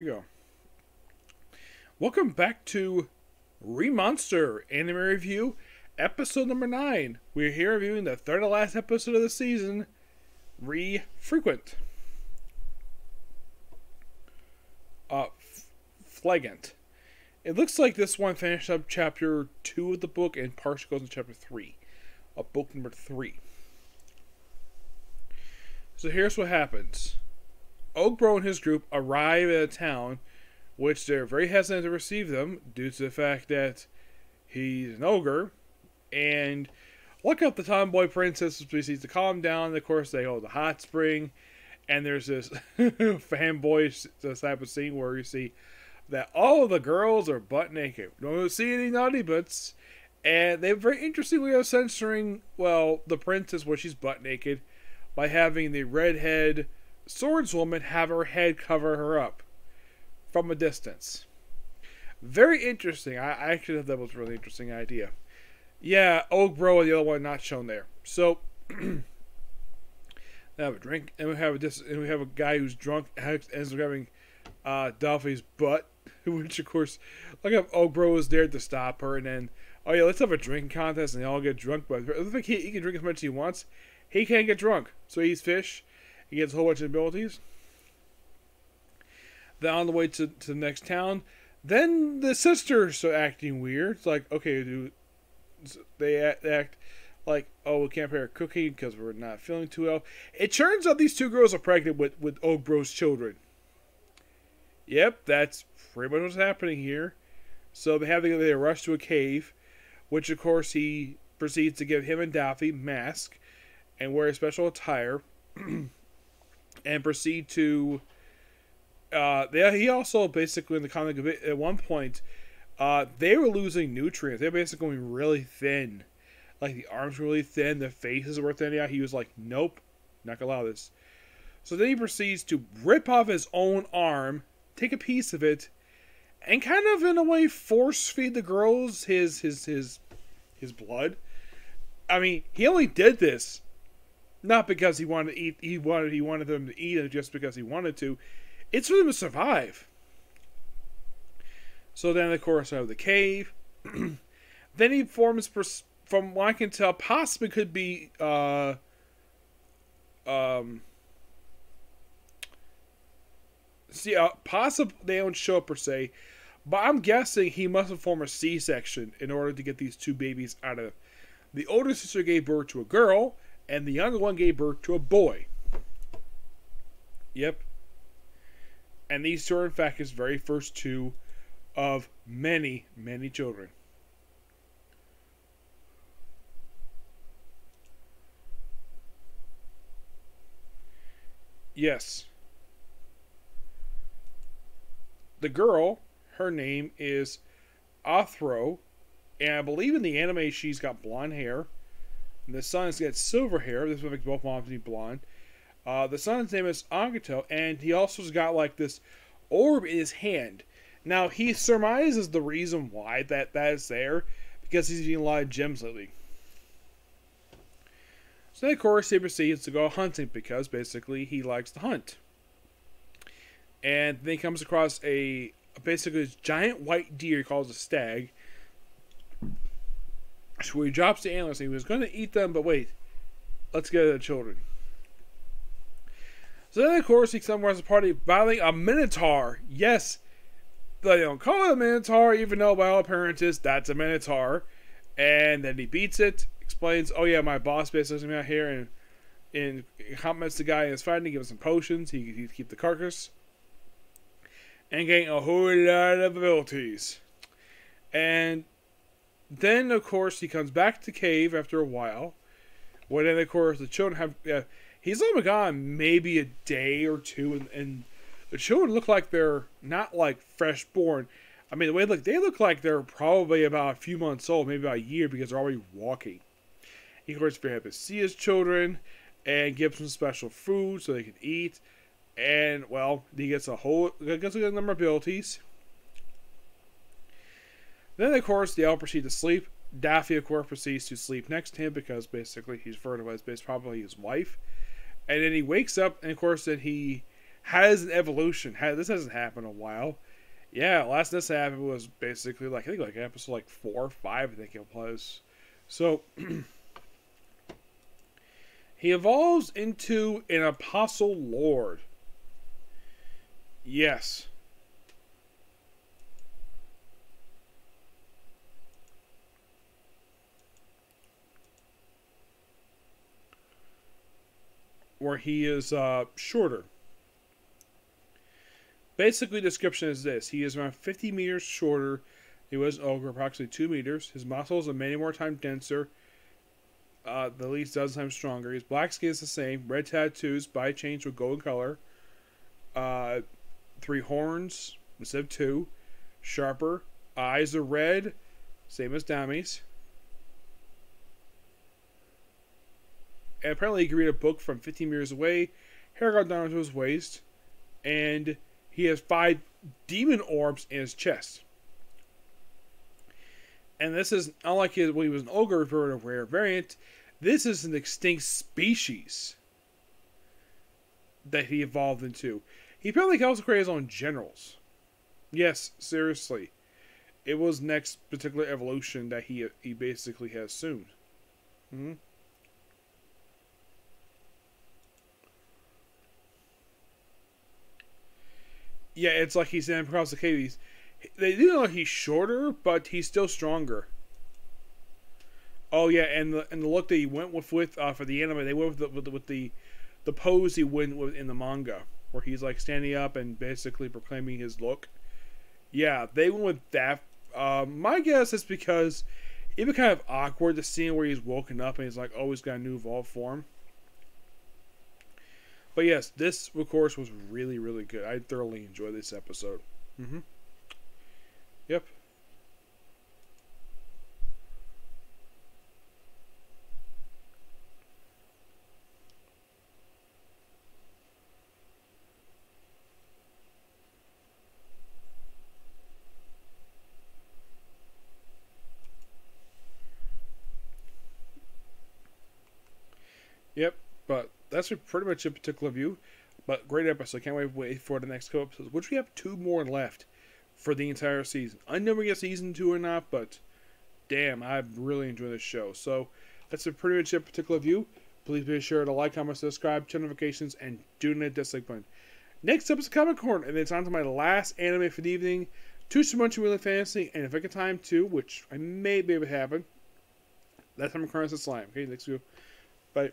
We go. Welcome back to Re:Monster Anime Review, episode number 9. We're here reviewing the third and last episode of the season, Re Frequent. Uh, Flagrant. It looks like this one finished up chapter 2 of the book and partially goes into chapter 3 of book number 3. So here's what happens. Ogbro and his group arrive at a town, which they're very hesitant to receive them due to the fact that he's an ogre. And look up the tomboy princess proceeds to calm down. Of course, they go to the hot spring, and there's this fanboy type of scene where you see that all of the girls are butt naked. Don't see any naughty butts. And they very interesting way of censoring, well, the princess where she's butt naked by having the redhead swordswoman have her head cover her up from a distance. Very interesting. I, actually thought that was a really interesting idea. Yeah, Ogbro and the other one not shown there. So they have a drink, and we have a dis- and we have a guy who's drunk ends up grabbing uh, Duffy's butt, which of course, like if Ogbro was there to stop her, and then oh yeah, let's have a drinking contest, and they all get drunk. But I he, he can drink as much as he wants. He can't get drunk, so he's fish. He gets a whole bunch of abilities. Then on the way to, to the next town, then the sisters are acting weird. It's like, okay, do they act, act like, oh, we can't pair cooking because we're not feeling too well. It turns out these two girls are pregnant with with Ogbro's children. Yep, that's pretty much what's happening here. So they have to they rush to a cave, which of course he proceeds to give him and Daffy mask and wear a special attire. and proceed to. Uh, they, he also basically in the comic at one point, uh, they were losing nutrients. They're basically going really thin, like the arms were really thin, the faces were thin. Yeah, he was like, "Nope, not gonna allow this." So then he proceeds to rip off his own arm, take a piece of it, and kind of in a way force feed the girls his his his his blood. I mean, he only did this not because he wanted to eat he wanted he wanted them to eat it just because he wanted to. It's for them to survive. So then of course out of the cave then he forms from what i can tell possibly could be uh um see uh, possibly they don't show up per se but i'm guessing he must have formed a c-section in order to get these two babies out of the older sister gave birth to a girl and the younger one gave birth to a boy. Yep. And these two are, in fact, his very first two of many, many children. Yes. The girl, her name is Ouro, and I believe in the anime she's got blonde hair the son's got silver hair. This would make both moms be blonde. Uh, the son's name is Argento, and he also's got like this orb in his hand. Now he surmises the reason why that that is there because he's eating a lot of gems lately. So then, of course, he proceeds to go hunting because basically he likes to hunt. And then he comes across a basically giant white deer he calls a stag so he drops the antlers. He was going to eat them, but wait, let's get to the children. So then, of course, he has a party battling a minotaur. Yes, they don't call it a minotaur, even though by all appearances that's a minotaur. And then he beats it, explains, "Oh yeah, my boss basically me out here and and compliments the guy his fighting, gives him some potions. He he keep the carcass." And gain a whole lot of abilities. And then, of course, he comes back to cave after a while. When then, of course, the children have. He's only gone maybe a day or two, and, and the children look like they're not like fresh born. I mean, the way they look, they look like they're probably about a few months old, maybe about a year, because they're already walking. He, of course, very happy to see his children and gives them special food so they can eat. And well, he gets a whole gets a good number of abilities. Then, of course, they all proceed to sleep. Daffy, of course, proceeds to sleep next to him because basically he's fertilized based probably his wife. And then he wakes up, and of course, then he has an evolution. This hasn't happened in a while. Yeah, last this happened was basically like I think like episode like four or five. I think it was. So he evolves into an apostle lord. Yes. Where he is uh, shorter. Basically, the description is this: He is around 50 meters shorter. He was ogre, approximately two meters. His muscles are many more times denser. Uh, the least dozen times stronger. His black skin is the same. Red tattoos, by change with golden color. Uh, three horns instead of two. Sharper. Eyes are red, same as Dami's. And apparently, he can read a book from 15 meters away. Hair got down to his waist. And he has five demon orbs in his chest. And this is unlike his when he was an ogre for a rare variant. This is an extinct species that he evolved into. He apparently can also create his own generals. Yes, seriously. It was next particular evolution that he he basically has assumed. Mm-hmm. Yeah, it's like he's in across the cave. they do know he's shorter, but he's still stronger. Oh yeah, and the and the look that he went with with uh, for the anime, they went with the, with the, with the the pose he went with in the manga, where he's like standing up and basically proclaiming his look. Yeah, they went with that. Uh, my guess is because it was kind of awkward the scene where he's woken up and he's like, oh, he's got a new evolved form. But yes, this of course was really really good. I thoroughly enjoyed this episode. Mm-hmm. Yep. Yep, but that's pretty much a particular view. But great episode. Can't wait, wait for the next couple episodes, which we have two more left for the entire season. I never get season two or not, but damn, I really enjoy this show. So that's a pretty much a particular view. Please be sure to like, comment, subscribe, turn notifications, and do not dislike button. Next up is Comic Corner, and it's on to my last anime for the evening. Tsukimichi Moonlit Fantasy, and if I get time to, which I may be able to happen, that's time Corner Slime. Okay, next video. Bye.